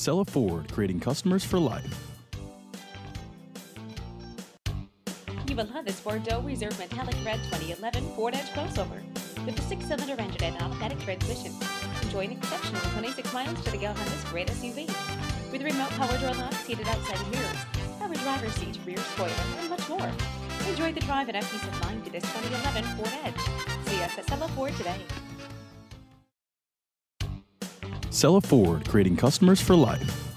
Cella Ford, creating customers for life. You will love this Bordeaux Reserve Metallic Red 2011 Ford Edge crossover with a six-cylinder engine and automatic transmission. Enjoy an exceptional 26 miles to the gallon on this great SUV. With remote power door locks, heated outside mirrors, power driver's seat, rear spoiler, and much more. Enjoy the drive and have peace of mind to this 2011 Ford Edge. See us at Cella Ford today. Cella Ford, creating customers for life.